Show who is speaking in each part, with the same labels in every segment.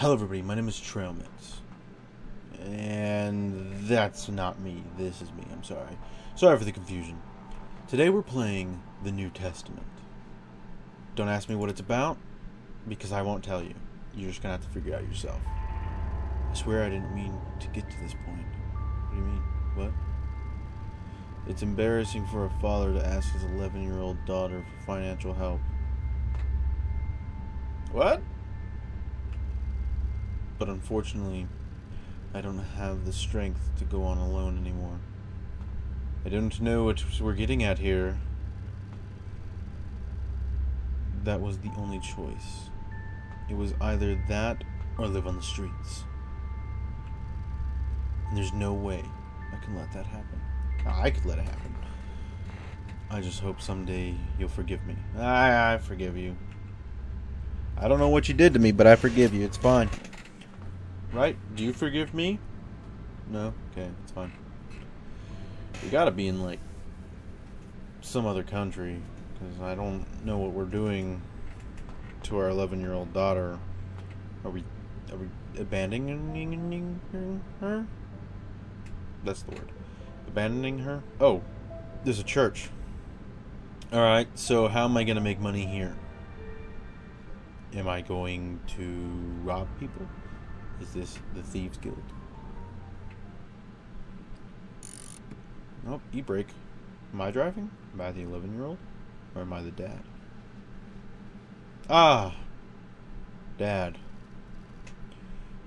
Speaker 1: Hello, everybody. My name is Trailmix. And that's not me. This is me. I'm sorry. Sorry for the confusion. Today we're playing the New Testament. Don't ask me what it's about, because I won't tell you. You're just gonna have to figure it out yourself. I swear I didn't mean to get to this point. What do you mean? What? It's embarrassing for a father to ask his 11 year old daughter for financial help. What? But unfortunately, I don't have the strength to go on alone anymore. I don't know what we're getting at here. That was the only choice. It was either that or live on the streets. And there's no way I can let that happen. I could let it happen. I just hope someday you'll forgive me. I, I forgive you. I don't know what you did to me, but I forgive you. It's fine. Right? Do you forgive me? No? Okay, it's fine. We gotta be in, like, some other country. Because I don't know what we're doing to our 11 year old daughter. Are we. Are we abandoning her? That's the word. Abandoning her? Oh, there's a church. Alright, so how am I gonna make money here? Am I going to rob people? Is this the Thieves Guild? Nope, e-brake. Am I driving? Am I the 11 year old? Or am I the dad? Ah! Dad.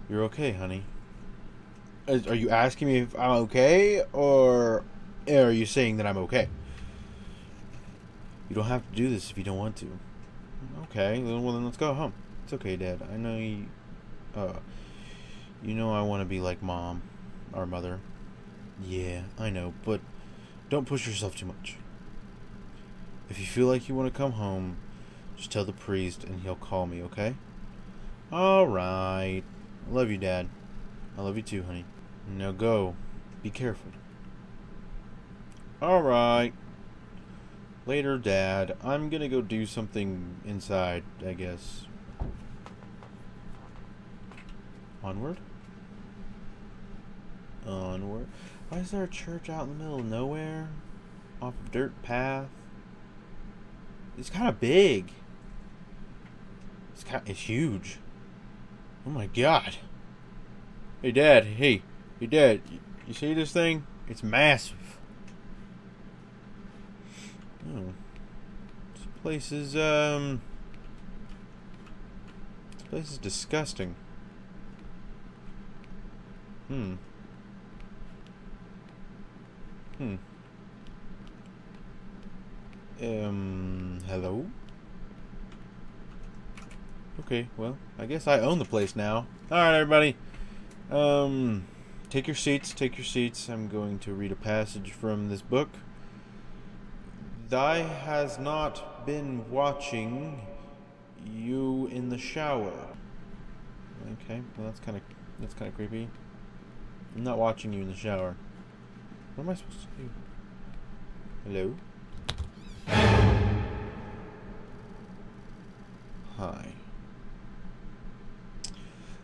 Speaker 1: You're okay, honey. Are you asking me if I'm okay? Or are you saying that I'm okay? You don't have to do this if you don't want to. Okay, well then let's go home. It's okay, Dad. I know you. Uh, you know I want to be like Mom, our mother. Yeah, I know, but don't push yourself too much. If you feel like you want to come home, just tell the priest and he'll call me, okay? Alright. I love you, Dad. I love you too, honey. Now go. Be careful. Alright. Later, Dad. I'm gonna go do something inside, I guess. Onward? Onward. Why is there a church out in the middle of nowhere? Off a dirt path? It's kind of big. It's kind it's huge. Oh my god. Hey dad, hey. Hey dad, you, you see this thing? It's massive. Oh. This place is um This place is disgusting. Hmm. Hmm. Um, hello? Okay, well, I guess I own the place now. Alright, everybody. Um, take your seats, take your seats. I'm going to read a passage from this book. Thy has not been watching you in the shower. Okay, well that's kind of that's kind of creepy. I'm not watching you in the shower. What am I supposed to do? Hello? Hi.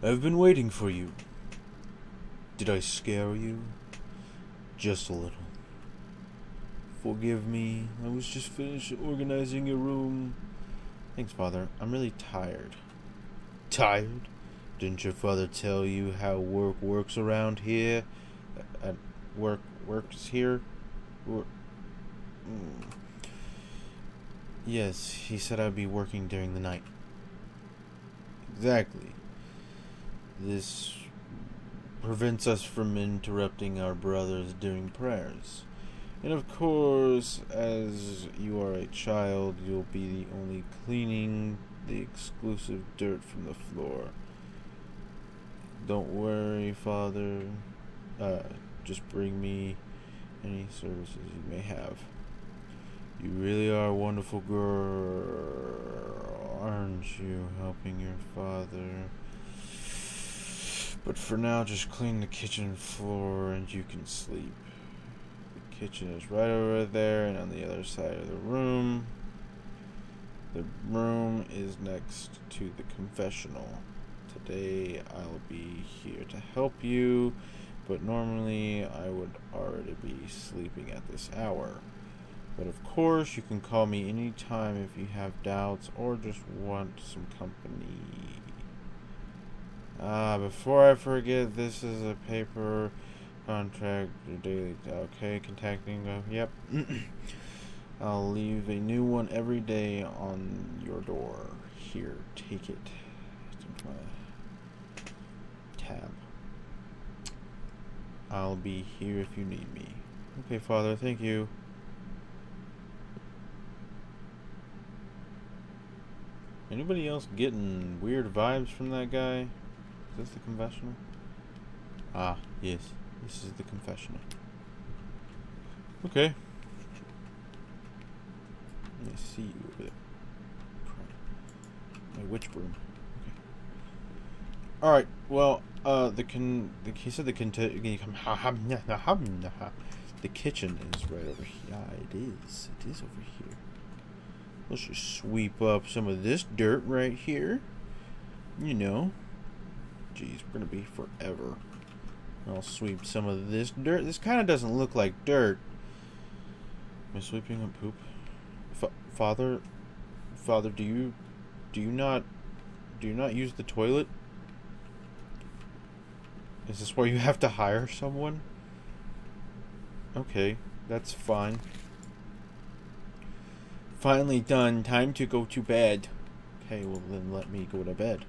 Speaker 1: I've been waiting for you. Did I scare you? Just a little. Forgive me. I was just finished organizing your room. Thanks, Father. I'm really tired. Tired? Didn't your father tell you how work works around here? At work works here? Mm. Yes, he said I'd be working during the night. Exactly. This prevents us from interrupting our brothers during prayers. And of course, as you are a child, you'll be the only cleaning the exclusive dirt from the floor. Don't worry, Father. Uh, just bring me any services you may have. You really are a wonderful girl, aren't you? Helping your father. But for now, just clean the kitchen floor and you can sleep. The kitchen is right over there and on the other side of the room. The room is next to the confessional. Today I'll be here to help you, but normally I would already be sleeping at this hour. But of course, you can call me anytime if you have doubts or just want some company. Ah, before I forget, this is a paper contract daily. Okay, contacting. Uh, yep. I'll leave a new one every day on your door. Here, take it. Tab. I'll be here if you need me. Okay, Father, thank you. Anybody else getting weird vibes from that guy? Is this the confessional? Ah, yes. This is the confessional. Okay. I see you over there. My witch broom. Okay. All right. Well, uh, the con. The, he said the con. The kitchen is right over here. Yeah, it is. It is over here. Let's just sweep up some of this dirt right here. You know. Geez, we're gonna be forever. I'll sweep some of this dirt. This kind of doesn't look like dirt. Am I sweeping up poop? F father, father, do you, do you not, do you not use the toilet? Is this where you have to hire someone? Okay, that's fine. Finally done. Time to go to bed. Okay, well then let me go to bed.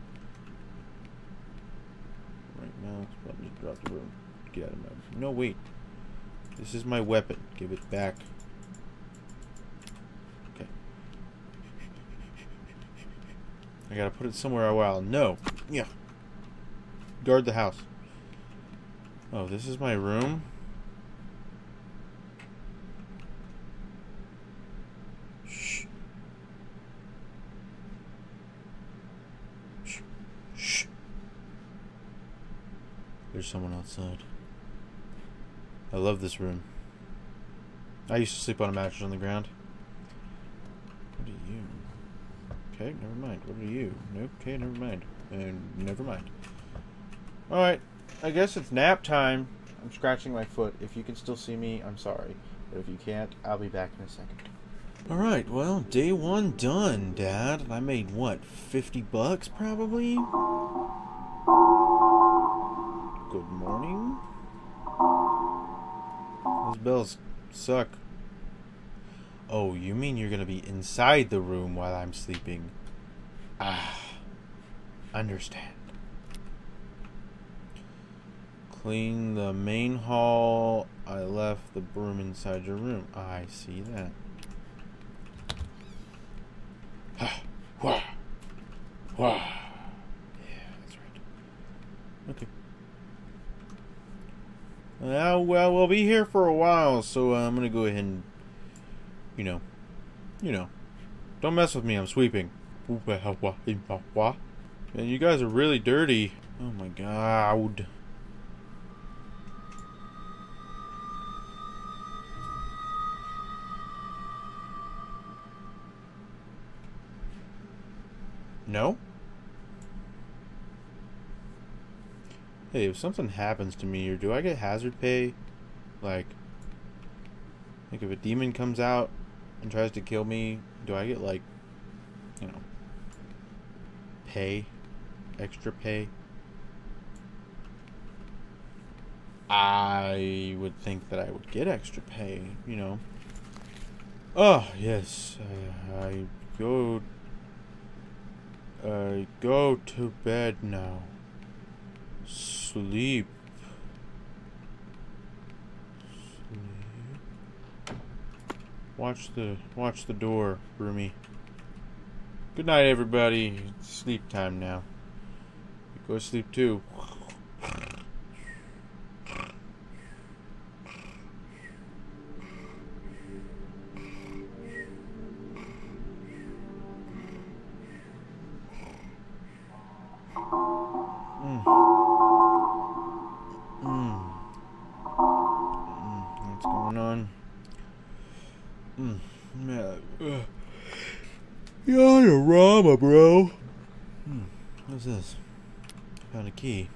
Speaker 1: Right now, let me drop the room. Get out of my... No, wait. This is my weapon. Give it back. Okay. I gotta put it somewhere a while. No. Yeah. Guard the house. Oh, this is my room? Shh. Shh. Shh. There's someone outside. I love this room. I used to sleep on a mattress on the ground. What are you? Okay, never mind. What are you? Okay, never mind. And never mind. Alright, I guess it's nap time. I'm scratching my foot. If you can still see me, I'm sorry. But if you can't, I'll be back in a second. Alright, well, day one done, Dad. I made, what, 50 bucks, probably? Good morning. Those bells suck. Oh, you mean you're gonna be inside the room while I'm sleeping? Ah, understand. Clean the main hall. I left the broom inside your room. I see that. Wah. Wah. Yeah, that's right. Okay. Uh, well, we'll be here for a while, so uh, I'm gonna go ahead and, you know, you know, don't mess with me. I'm sweeping. Man, you guys are really dirty. Oh my god. No? Hey, if something happens to me, or do I get hazard pay? Like, like if a demon comes out and tries to kill me, do I get like, you know, pay, extra pay? I would think that I would get extra pay, you know. Oh, yes, uh, I go, I go to bed now sleep. Sleep. Watch the watch the door, Broomy. Good night, everybody. It's sleep time now. go sleep too. Rama, bro. Hmm, what's this? Found a key.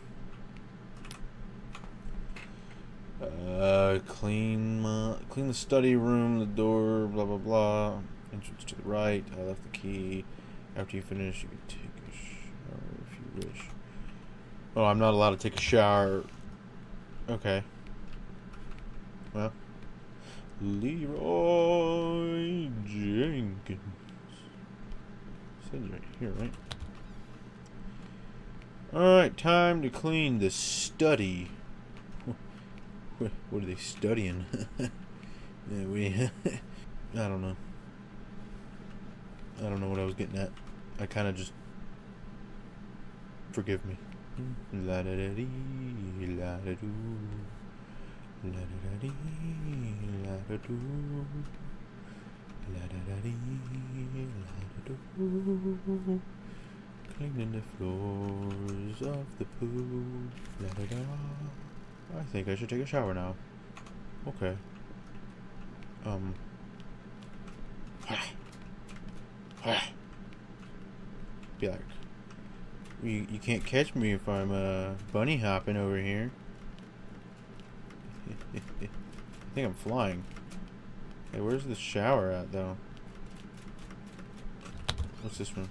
Speaker 1: Uh, clean my, clean the study room, the door, blah blah blah. Entrance to the right. I left the key. After you finish, you can take a shower if you wish. Oh, I'm not allowed to take a shower. Okay. Well, Leeroy Jenkins. Right here, right? Alright, time to clean the study. What, what are they studying? yeah, we. I don't know. I don't know what I was getting at. I kind of just. Forgive me. La da da dee, la da doo. La da da dee, la da doo. Cleaning the floors of the pool. La da da. I think I should take a shower now. Okay. Um. Be like, you, you can't catch me if I'm uh, bunny hopping over here. I think I'm flying. Hey, where's the shower at, though? What's this room?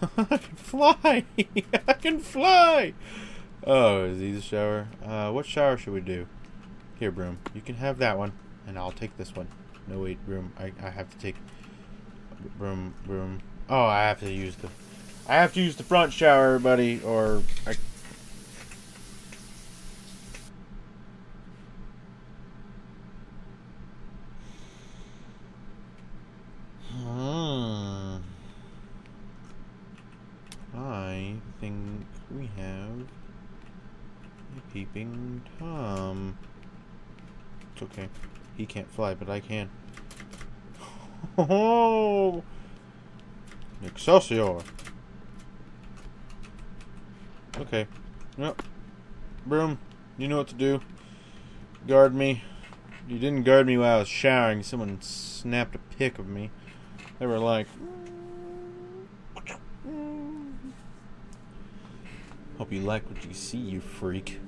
Speaker 1: I can fly! I can fly! Oh, is he the shower? Uh, what shower should we do? Here, Broom. You can have that one, and I'll take this one. No, wait, Broom. I, I have to take... Broom, Broom. Oh, I have to use the... I have to use the front shower, buddy, or... I... Hmm. I think we have a peeping Tom. It's okay. He can't fly, but I can. Oh! Excelsior! Okay. Yep. Broom, you know what to do. Guard me. You didn't guard me while I was showering. Someone snapped a pic of me. They were like... Hope you like what you see, you freak.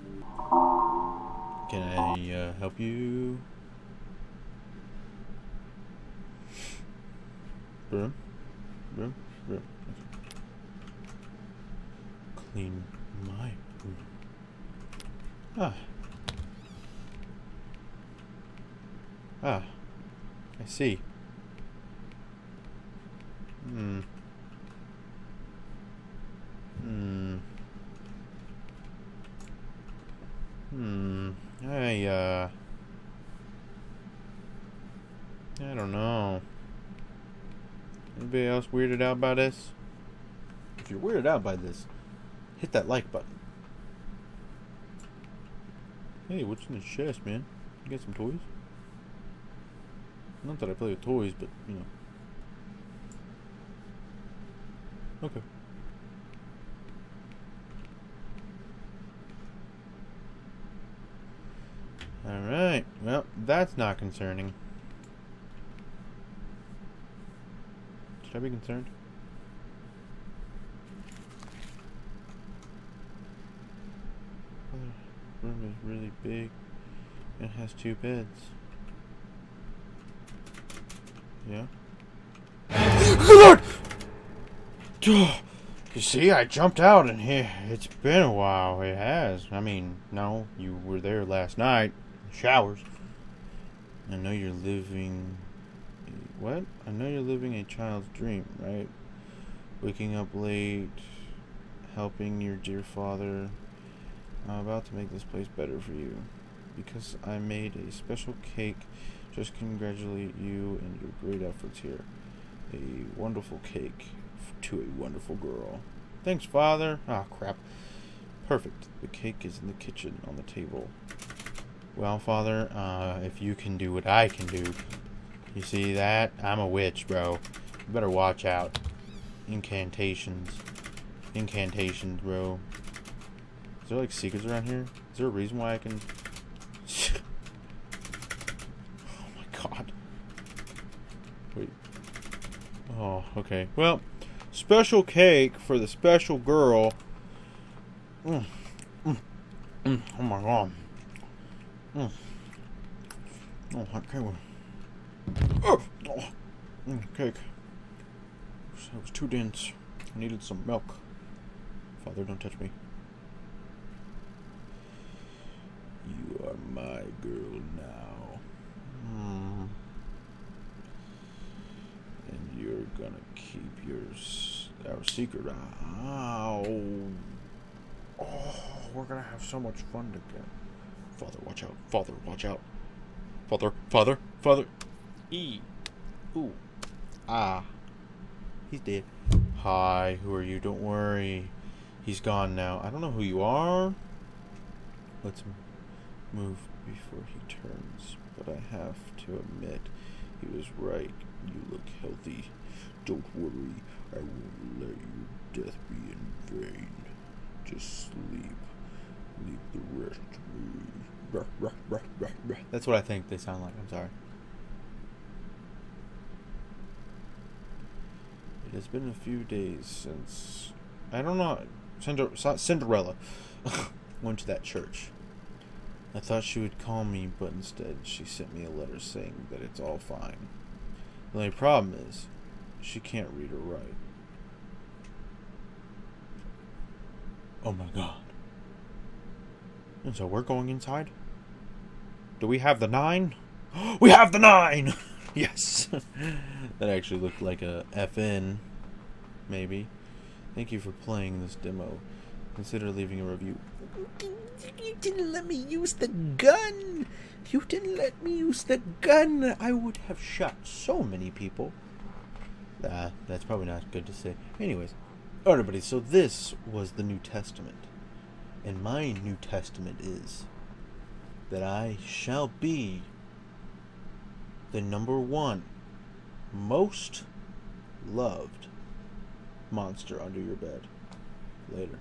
Speaker 1: Can I uh, help you? Broom? Broom? Broom. Clean my room. Ah. Ah. I see. Hmm. Hmm. I, uh... I don't know. Anybody else weirded out by this? If you're weirded out by this, hit that like button. Hey, what's in the chest, man? You got some toys? Not that I play with toys, but, you know. Okay. Alright, well, that's not concerning. Should I be concerned? The room is really big. It has two beds. Yeah? Good lord! You see, I jumped out and here. It's been a while. It has. I mean, no, you were there last night. Showers. I know you're living. What? I know you're living a child's dream, right? Waking up late, helping your dear father. I'm about to make this place better for you. Because I made a special cake. Just congratulate you and your great efforts here. A wonderful cake to a wonderful girl. Thanks, Father. Ah, oh, crap. Perfect. The cake is in the kitchen on the table. Well, Father, uh, if you can do what I can do, you see that? I'm a witch, bro. You better watch out. Incantations. Incantations, bro. Is there, like, secrets around here? Is there a reason why I can... oh, my God. Wait. Oh, okay. Well... special cake for the special girl. Mm. Mm. Mm. Oh my god. Mm. Oh, cake. Oh, oh. Mm, cake. It was too dense. I needed some milk. Father, don't touch me. You are my girl now. Hmm. And you're gonna keep yours our secret. Ow. Oh, we're gonna have so much fun together. Father, watch out. Father, watch out. Father, father, father. E. Ooh. Ah. He's dead. Hi, who are you? Don't worry. He's gone now. I don't know who you are. Let's move before he turns. But I have to admit, he was right. You look healthy. Don't worry. I won't let your death be in vain. Just sleep. Leave the rest to me. That's what I think they sound like. I'm sorry. It has been a few days since I don't know Cinder, Cinderella went to that church. I thought she would call me, but instead she sent me a letter saying that it's all fine. The only problem is she can't read or write. Oh my god. And so we're going inside? Do we have the nine? we have the nine! yes. that actually looked like a FN, maybe. Thank you for playing this demo. Consider leaving a review. You didn't let me use the gun! You didn't let me use the gun! I would have shot so many people. Ah, that's probably not good to say. Anyways, everybody, so this was the New Testament. And my New Testament is that I shall be the number one most loved monster under your bed. Later.